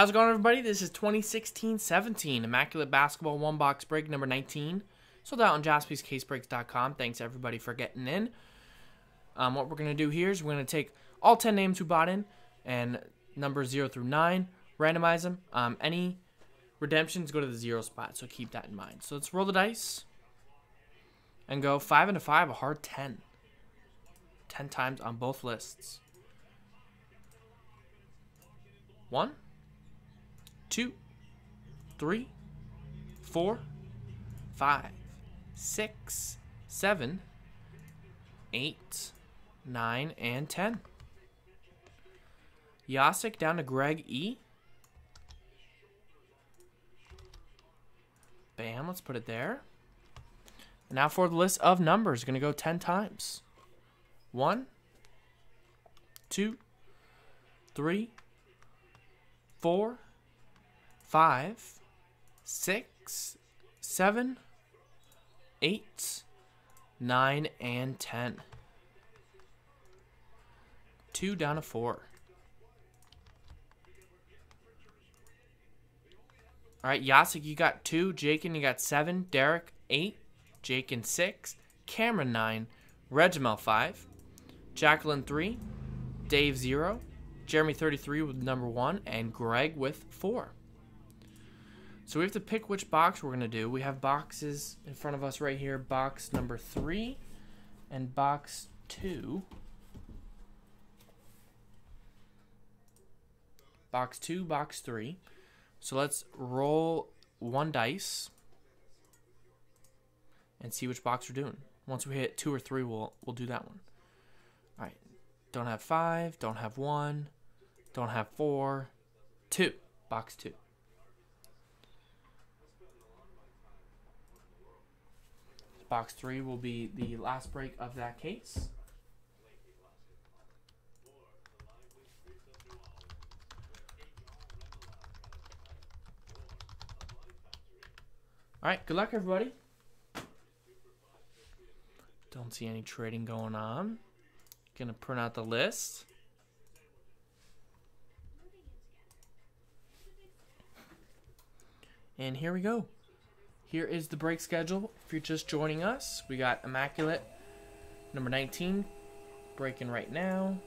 How's it going, everybody? This is 2016-17 Immaculate Basketball One Box Break number 19. Sold out on jaspyscasebreaks.com. Thanks, everybody, for getting in. Um, what we're going to do here is we're going to take all 10 names who bought in and numbers 0 through 9, randomize them. Um, any redemptions go to the 0 spot, so keep that in mind. So let's roll the dice and go 5 into 5, a hard 10. 10 times on both lists. One two, three, four, five, six, seven, eight, nine, and 10. Yasik down to Greg E. Bam, let's put it there. now for the list of numbers, going to go 10 times. One, two, three, four, five, six, seven, eight, nine, and ten. Two down to four. All right, Yasik, you got two. Jake, you got seven. Derek, eight. Jake, six. Cameron, nine. Regimel, five. Jacqueline, three. Dave, zero. Jeremy, 33 with number one. And Greg with four. So we have to pick which box we're going to do. We have boxes in front of us right here. Box number three and box two. Box two, box three. So let's roll one dice and see which box we're doing. Once we hit two or three, we'll we'll do that one. All right. Don't have five. Don't have one. Don't have four. Two. Box two. Box 3 will be the last break of that case. Alright, good luck everybody. Don't see any trading going on. Gonna print out the list. And here we go. Here is the break schedule. If you're just joining us, we got Immaculate number 19 breaking right now.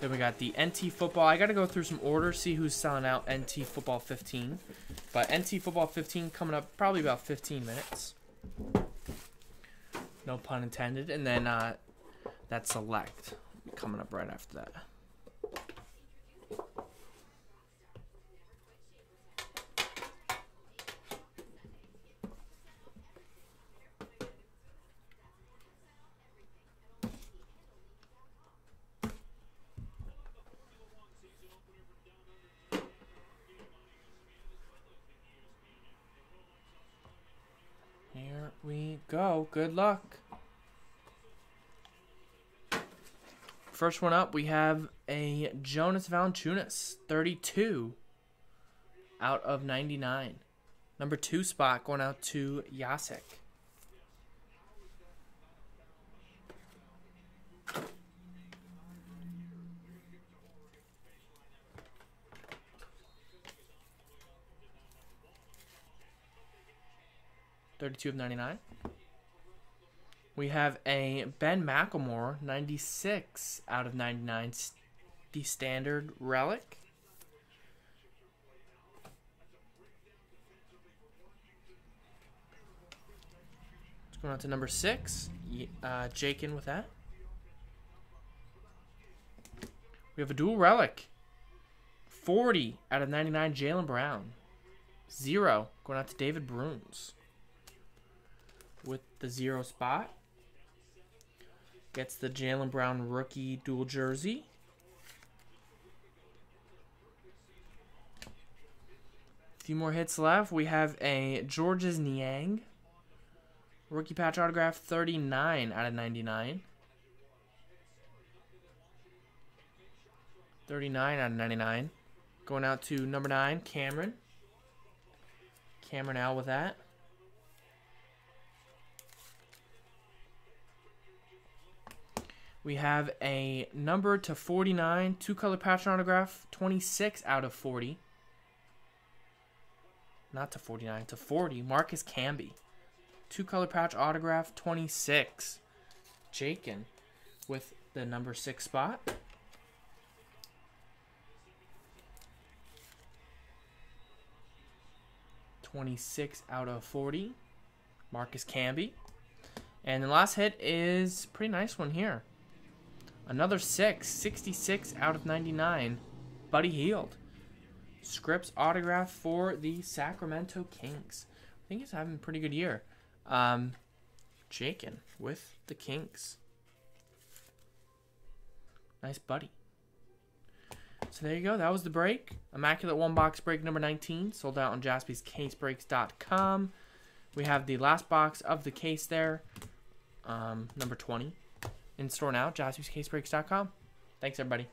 Then we got the NT football. I got to go through some orders, see who's selling out NT football 15. But NT football 15 coming up probably about 15 minutes. No pun intended. And then uh, that select coming up right after that. We go. Good luck. First one up, we have a Jonas Valanciunas, 32 out of 99. Number two spot going out to Yasek. 32 of 99. We have a Ben McLemore, 96 out of 99, the standard relic. Let's go on to number six. Uh, Jake in with that. We have a dual relic. 40 out of 99, Jaylen Brown. Zero going out to David Bruns with the zero spot. Gets the Jaylen Brown rookie dual jersey. A few more hits left. We have a Georges Niang. Rookie patch autograph 39 out of 99. 39 out of 99. Going out to number 9, Cameron. Cameron out with that. We have a number to 49, two color patch autograph, 26 out of 40. Not to 49, to 40. Marcus Camby. Two color patch autograph, 26. Jakin with the number six spot. Twenty-six out of forty. Marcus Camby. And the last hit is pretty nice one here. Another six, 66 out of 99. Buddy Hield. Scripts autograph for the Sacramento Kings. I think he's having a pretty good year. Um, Jakin with the Kings. Nice buddy. So there you go. That was the break. Immaculate one box break number 19. Sold out on jaspyscasebreaks.com. We have the last box of the case there. Um, number 20. In store now, jaspyscasebreaks.com. Thanks, everybody.